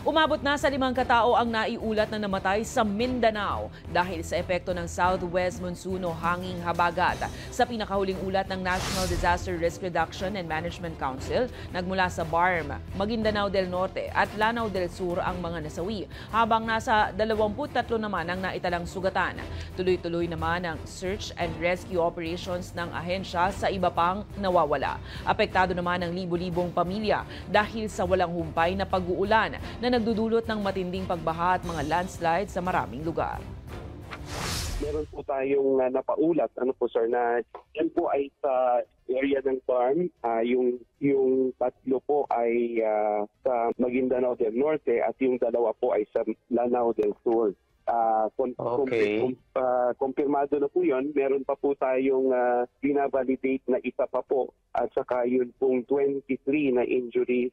Umabot na sa limang katao ang naiulat na namatay sa Mindanao dahil sa epekto ng southwest monsoon o hanging habagat. Sa pinakahuling ulat ng National Disaster Risk Reduction and Management Council, nagmula sa BARM, Maguindanao del Norte at Lanao del Sur ang mga nasawi, habang nasa 23 naman ang naitalang sugatan. Tuloy-tuloy naman ang search and rescue operations ng ahensya sa iba pang nawawala. Apektado naman ang libo-libong pamilya dahil sa walang humpay na pag-uulan na nagdudulot ng matinding pagbaha at mga landslide sa maraming lugar. meron po tayong uh, napaulat ano po sir na yan po ay sa area ng farm Ah, yung yung tatlo po ay ah, sa Maguindanao del Norte at yung dalawa po ay sa Lanao del Sur. Ah, kon- Okay. kumpirmado na po yun. Meron pa po tayong uh, binavalidate na isa pa po at saka yun pong 23 na injuries